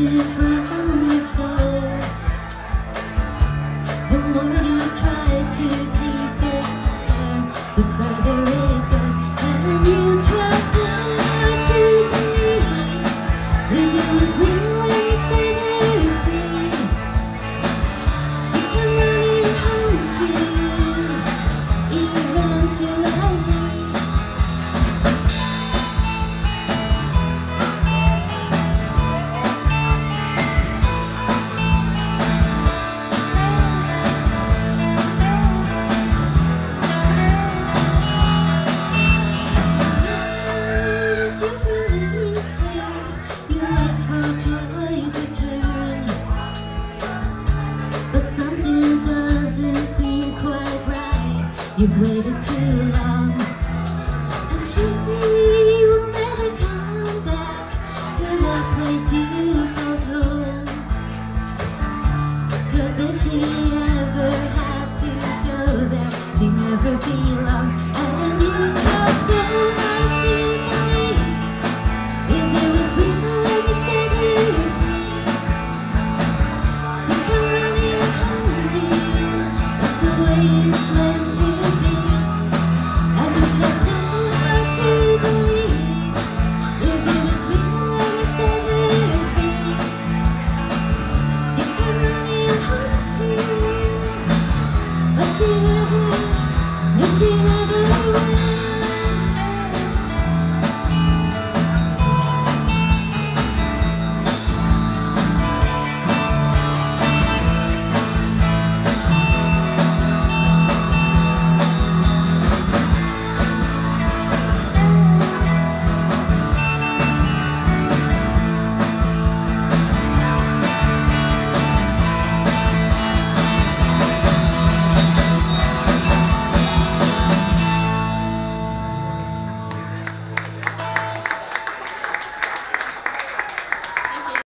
From from soul, The more you try to keep You've waited too long. And she will never come back To that place you called home Cause if she ever had to go there She'd never belong And you know so to believe If was you said you free She can you.